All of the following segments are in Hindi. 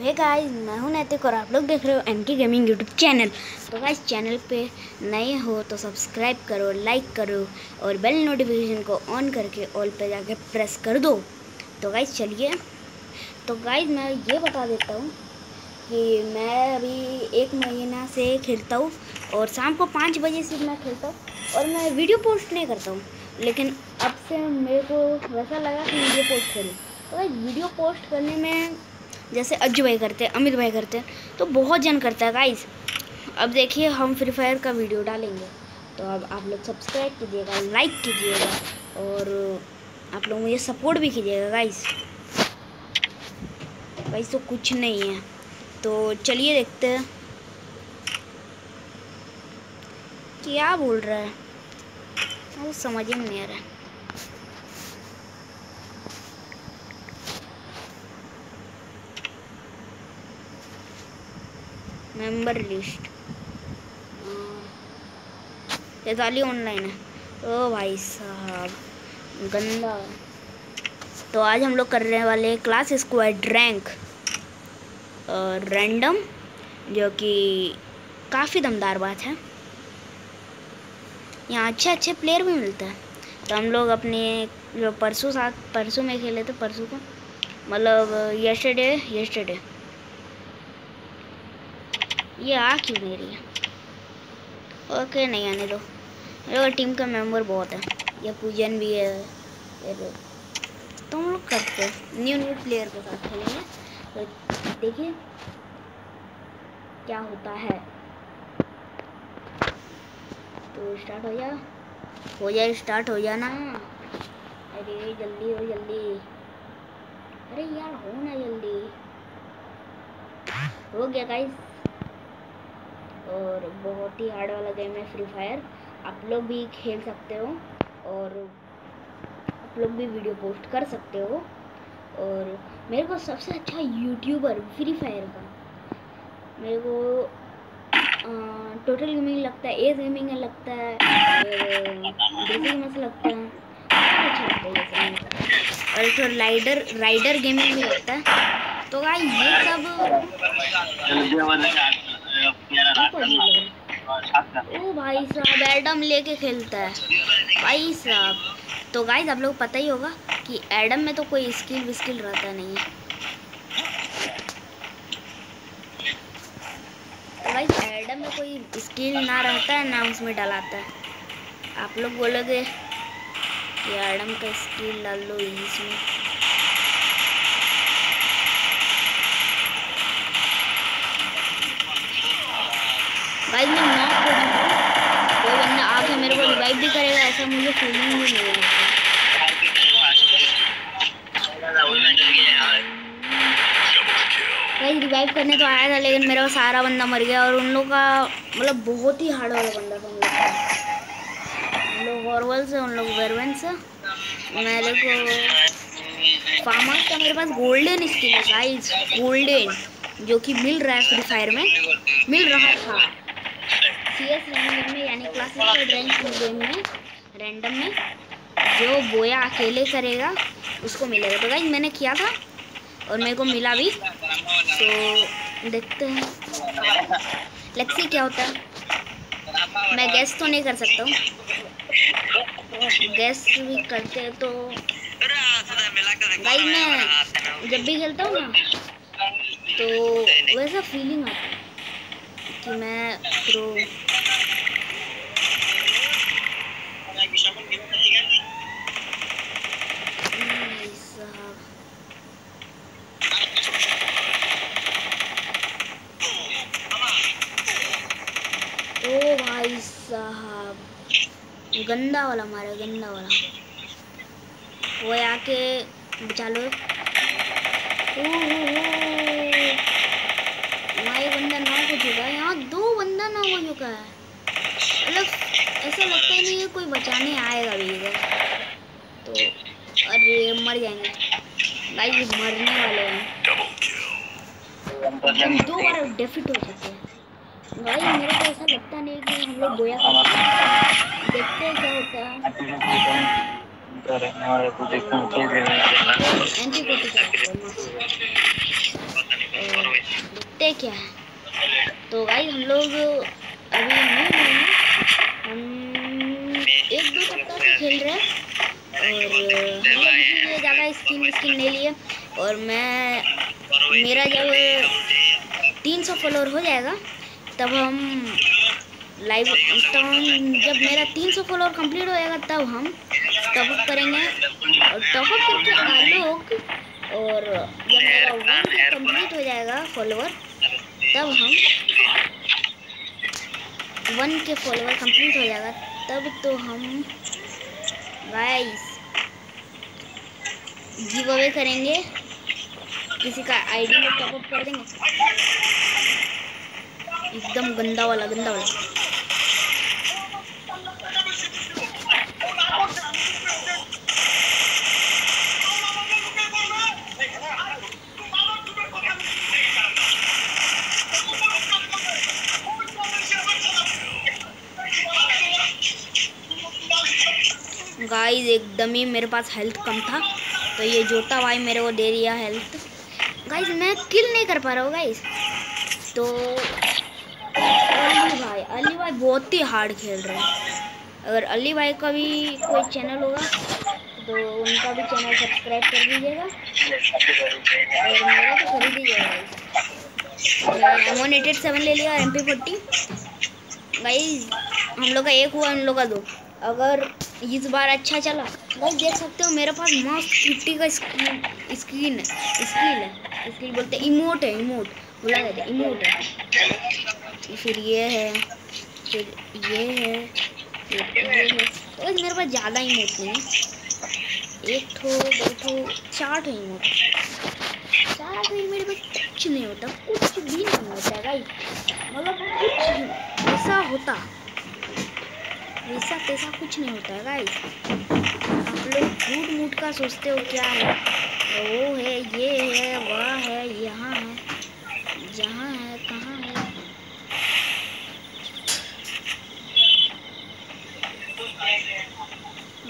हे गाइस मैं हूँ नैतिक और आप लोग देख रहे हो M K gaming YouTube channel तो गाइस चैनल पे नए हो तो सब्सक्राइब करो लाइक करो और बेल नोटिफिकेशन को ऑन करके ऑल पे जाके प्रेस कर दो। तो गाइस चलिए। तो गाइस मैं ये बता देता हूँ कि मैं अभी एक महीना से खेलता हूँ और शाम को पाँच बजे से मैं खेलता हूँ और मैं वीडियो पोस्ट नहीं करता हूँ। लेकिन अब से मेरे को वैसा लगा कि वीडियो पोस्ट करूँ। तो वीडियो पोस्ट करने में जैसे अज्जू भाई करते हैं, अमित भाई करते हैं तो बहुत जन करता है गाइस अब देखिए, हम फ्री फायर का वीडियो डालेंगे। तो अब आप लोग सब्सक्राइब कीजिएगा लाइक कीजिएगा, और आप लोग मुझे सपोर्ट भी कीजिएगा गाइस गाइस तो कुछ नहीं है। तो चलिए देखते हैं। क्या बोल रहा है? वो समझ ही नहीं आ रहा है। Member list. ये तैताली ऑनलाइन है। ओ भाई साहब, गंदा। तो आज हम लोग करने वाले क्लास स्क्वाड रैंक रैंडम जो कि काफ़ी दमदार बात है। यहाँ अच्छे अच्छे प्लेयर भी मिलते हैं। तो हम लोग अपने जो परसों साथ, परसों में खेले थे, परसों को। मतलब यस्टरडे यस्टरडे ये आ क्यों नहीं रही है। ओके, नहीं आने दो। मेरे टीम का मेंबर बहुत है। ये पूजन भी है फिर तो हम लोग करते न्यू न्यू प्लेयर के साथ खेलेंगे। तो देखिए क्या होता है। तो स्टार्ट हो जा हो जाए स्टार्ट हो जाना। अरे, जल्दी हो, जल्दी। अरे यार, हो ना जल्दी। हो गया गाइस और बहुत ही हार्ड वाला गेम है फ्री फायर आप लोग भी खेल सकते हो और आप लोग भी वीडियो पोस्ट कर सकते हो। और मेरे को सबसे अच्छा यूट्यूबर फ्री फायर का। मेरे को टोटल गेमिंग लगता है एज गेमिंग लगता है गेमर्स लगता है। लगता है और तो राइडर राइडर गेमिंग भी लगता है। तो भाई ये सब ओ भाई साहब एडम लेके खेलता है। भाई साहब तो गाइस आप लोग पता ही होगा कि एडम में तो कोई स्किल विस्किल रहता नहीं है। तो गाइस एडम में कोई स्किल ना रहता है, ना उसमें डलाता है। आप लोग बोलोगे कि एडम का स्किल डाल लो इसमें। गाइस मैं जाऊँगा कोई बंदा आके मेरे को रिवाइव भी करेगा, ऐसा मुझे फीलिंग भी नहीं है। गाइस रिवाइव करने तो आया था, लेकिन मेरा सारा बंदा मर गया और उन लोग का मतलब बहुत ही हार्ड वाला बंदा था उन लोग का से, उन लोग वेरवन से। मेरे को फार्मर का मेरे पास गोल्डन स्किन है गाइस गोल्डन जो कि मिल रहा है फ्री फायर में। मिल रहा था। सी एस रैंडम में, यानी क्लासिकल रैंक गेम में रैंडम में जो बोया अकेले करेगा, उसको मिलेगा। तो गाइस मैंने किया था और मेरे को मिला भी। तो देखते हैं। लेट्स क्या होता है। मैं गैस तो नहीं कर सकता हूँ। गैस भी करते तो भाई मैं जब भी खेलता हूँ ना तो वैसा फीलिंग आता है कि मैं प्रो ओ भाई साहब। गंदा वाला मारा गंदा वाला। वो आके बचा लो। वहाँ बंदा ना हो चुका है यहाँ दो बंदा ना हो चुका है मतलब ऐसा लगता ही नहीं है कोई बचाने आएगा भी इधर। तो अरे मर जाएँगे। भाई मरने वाले हैं। दो बार डेफिट हो चुके हैं। भाई लगता नहीं कि हम लोग कर देखते हैं क्या होता है। देखते क्या है। तो भाई, हम लोग अभी हम एक दो सप्ताह से खेल रहे हैं। और ज़्यादा स्किन स्किन नहीं लिए। और मैं, मेरा जब तीन सौ फॉलोअर हो जाएगा, तब हम लाइव हम जब मेरा तीन सौ फॉलोअर कंप्लीट हो जाएगा तब हम टॉपअप करेंगे। और टॉपअप करके आलोक और जब मेरा वन कंप्लीट हो जाएगा फॉलोअर तब हम वन के फॉलोअर कंप्लीट हो जाएगा। तब तो हम गाइस गिव अवे करेंगे। किसी का आईडी में टॉपअप कर देंगे। एकदम गंदा वाला गंदा वाला। गाइस एकदम ही मेरे पास हेल्थ कम था तो ये जोता भाई मेरे को दे दिया हेल्थ गाइस मैं किल नहीं कर पा रहा हूँ गाइस तो अली भाई अली भाई बहुत ही हार्ड खेल रहे हैं। अगर अली भाई का भी कोई चैनल होगा तो उनका भी चैनल सब्सक्राइब कर दीजिएगा। और मेरा तो ही दीजिएगा M one eight eight seven ले लिया एम पी फोर्टी भाई, हम लोग का एक हुआ, उन लोग का दो। अगर इस बार अच्छा चला, भाई देख सकते हो मेरे पास मस्त फिफ्टी का स्क्रीन स्क्रीन है स्किल है। स्किल बोलते इमोट है इमोट बोला है इमोट है। फिर ये है, फिर ये है ये है। मेरे पास ज़्यादा इमोट नहीं है। एक ठो, दो ठो, चार ठो इमोट चार ठो मेरे पास कुछ नहीं होता, कुछ भी नहीं होता है भाई। मतलब कुछ ऐसा होता। वैसा पैसा कुछ नहीं होता है गाइस आप लोग झूठ मूठ का सोचते हो क्या है? वो है, ये है, वह है, यहाँ है, जहाँ है कहाँ है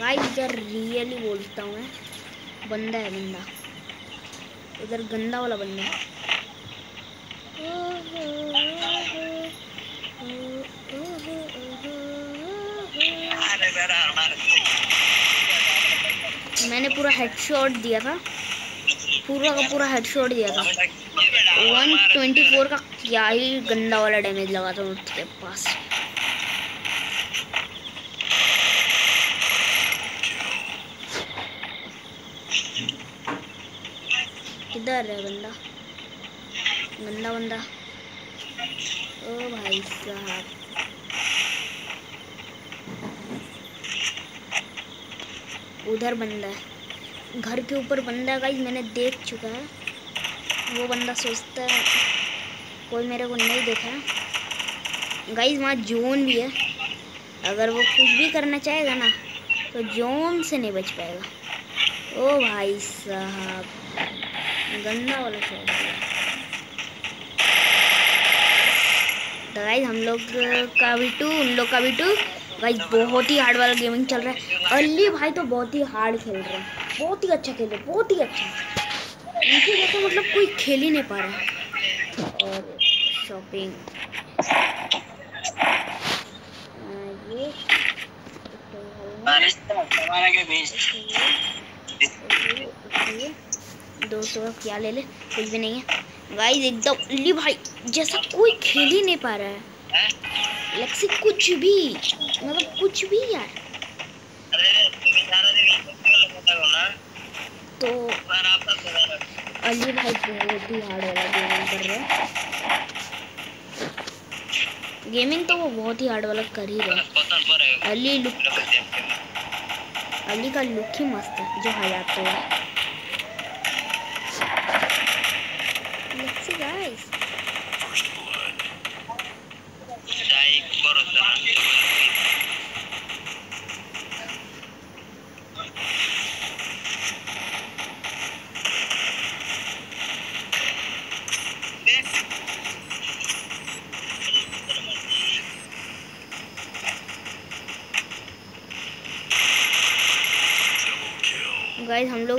गाइस इधर रियली बोलता हूँ मैं। बंदा है बंदा। उधर गंदा वाला बंदा है। मैंने पूरा हेडशॉट दिया था। पूरा का पूरा हेडशॉट दिया था। 124 का क्या ही गंदा वाला डैमेज लगा था उसके पास। किधर है बंदा। गंदा बंदा। ओ भाई साहब। उधर बंदा है। घर के ऊपर बंदा है मैंने देख चुका है। वो बंदा सोचता है, कोई मेरे को नहीं देखा है गाइज़ वहाँ जोन भी है। अगर वो कुछ भी करना चाहेगा ना तो जोन से नहीं बच पाएगा। ओ भाई साहब। गंदा वाला तो गाइज़ हम लोग का भी टू उन लोग का भी टू गाइज़ बहुत ही हार्ड वाला गेमिंग चल रहा है। अली भाई तो बहुत ही हार्ड खेल रहे हैं। बहुत ही अच्छा खेल रहे बहुत ही अच्छा। उनके जैसा मतलब कोई खेल ही नहीं पा रहा और शॉपिंग ये। दो सौ का क्या ले ले? कुछ भी नहीं है। गाइस एकदम अली भाई, जैसा कोई खेल ही नहीं पा रहा है। लक्ष्य कुछ भी मतलब कुछ भी यार। तो अली भाई बहुत ही हार्ड वाला गेमिंग कर रहे हैं। गेमिंग तो वो बहुत ही हार्ड वाला कर ही रहे अली लुक अली का लुक ही मस्त है, जो हयात है।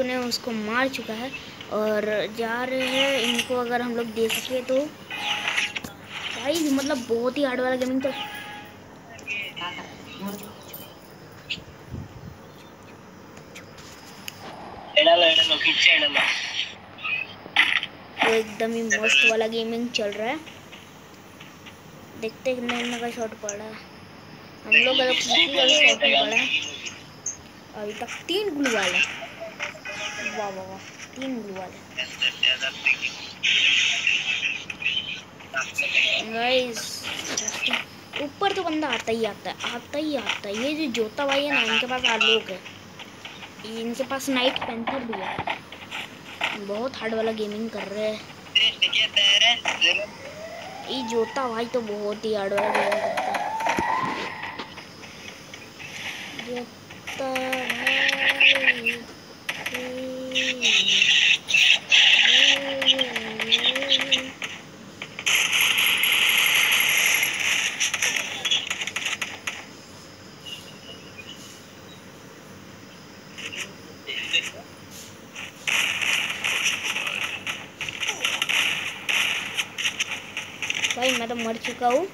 ने उसको मार चुका है और जा रहे हैं इनको अगर हम लोग देख सके तो। भाई मतलब बहुत ही हार्ड वाला गेमिंग तो तो एकदम ही मस्त वाला गेमिंग चल रहा है। देखते कितने कितने का शॉट पड़ा है। हम लोग शॉट नहीं पड़ा है अभी तक तीन ग्लू वाले। वाह वाह वाह तीन ग्लू वाले ऊपर तो बंदा आता ही आता है आता ही आता है ये जो जोता भाई है ना इनके पास आलोक है इनके पास नाइट पेंथर भी है बहुत हार्ड वाला गेमिंग कर रहे हैं ये जोता भाई तो बहुत ही हार्ड वाला गेमिंग करता है जोता भाई, मैं तो मर चुका हूँ।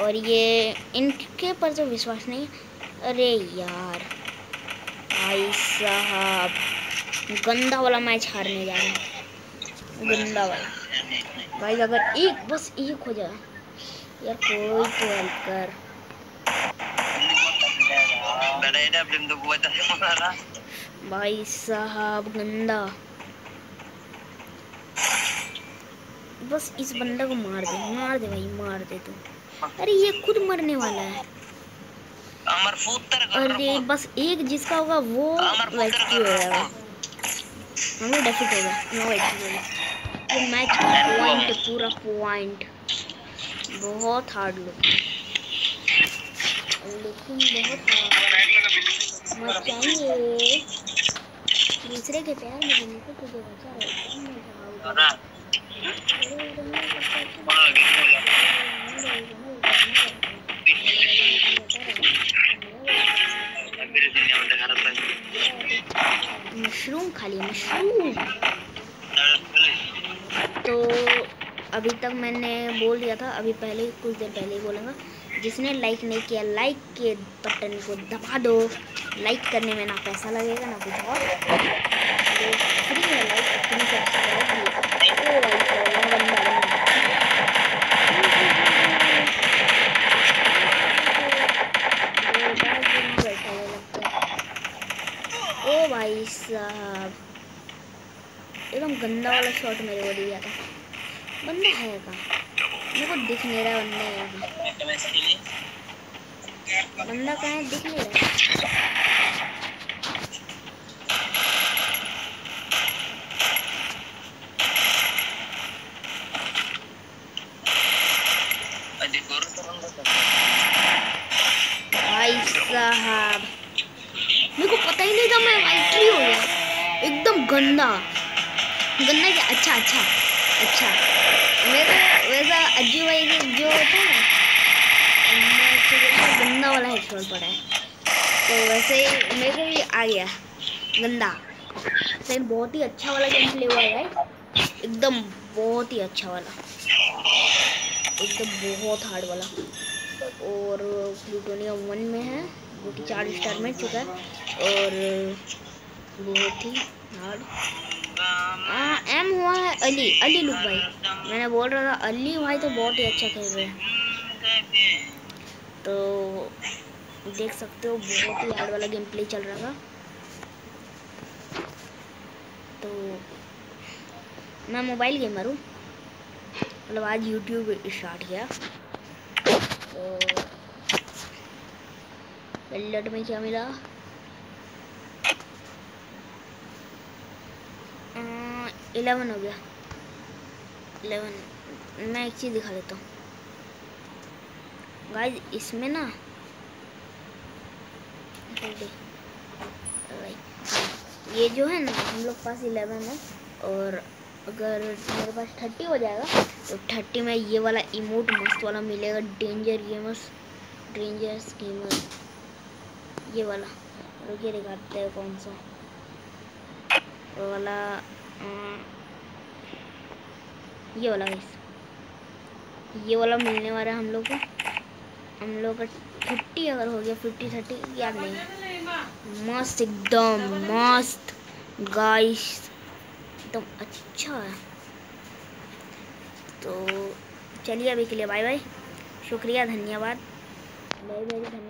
और ये इनके पर तो विश्वास नहीं अरे यार, भाई साहब। गंदा वाला मैच हारने जा रहे हैं। गंदा वाला। भाई अगर एक बस एक हो जाए। यार कोई तो हेल्प कर। भाई साहब गंदा। बस इस बंदा को मार दे मार दे भाई मार दे तू। अरे ये खुद मरने वाला है। अरे बस एक जिसका होगा वो व्यक्ति हो। जाएगा। लोग डेफिट होगा नो व्यक्ति ये मैच पॉइंट पूरा पॉइंट बहुत हार्ड लुक लेकिन बहुत मर चाहिए दूसरे के प्यार में जीने को तुझे बचा है। मशरूम खा लिया मशरूम तो अभी तक मैंने बोल दिया था, अभी पहले कुछ देर पहले ही बोलूँगा। जिसने लाइक नहीं किया लाइक के बटन को दबा दो। लाइक करने में ना पैसा लगेगा, ना कुछ और। तो फ्री है लाइक फ्री सब्सक्राइब ओ भाई साहब, गंदा गंदा ओ भाई साहब एकदम गंदा वाला शॉट मेरे को दिया था। बंदा है का? मेरे को दिख नहीं रहा बंदा है का। बंदा कहाँ है? दिख नहीं रहा। साहब। को पता ही मैं हो गया एकदम गंदा। गंदा क्या? अच्छा अच्छा अच्छा। मेरे वैसा अज्जू भाई के जो होता है ना मैं तो गंदा वाला हेडशॉट पड़ा। है तो वैसे ही मेरे को भी आ गया, गंदा। लेकिन बहुत ही अच्छा वाला गेम प्ले हुआ है एकदम बहुत ही अच्छा वाला। एकदम बहुत हार्ड वाला। और प्लूटोनियम वन में है जो कि चार स्टार मिल चुका है। और बहुत ही हार्ड एम हुआ है अली अली लुक भाई। मैंने बोल रहा था, अली भाई तो बहुत ही अच्छा खेल रहे हैं। तो देख सकते हो, बहुत ही हार्ड वाला गेम प्ले चल रहा था। तो मैं मोबाइल गेमर हूँ। मतलब आज यूट्यूब स्टार्ट किया। तो वेलट में क्या मिला? इलेवन हो गया। इलेवन, मैं एक चीज़ दिखा देता हूँ। गाइस इसमें ना, ये जो है ना, हम लोग पास इलेवन है, और अगर मेरे पास थर्टी हो जाएगा तो थर्टी में ये वाला इमोट मस्त वाला मिलेगा डेंजर गेमर्स डेंजरस गेमर ये वाला। रुकिए, दिखाते हैं कौन सा। वाला ये वाला गाइस ये वाला मिलने वाला है हम लोग को. हम लोग का फिफ्टी अगर हो गया फिफ्टी थर्टी याद नहीं. मस्त एकदम, मस्त. गाइस एकदम अच्छा है. तो चलिए अभी के लिए बाय बाय शुक्रिया, धन्यवाद. बाय बाय धन्यवाद.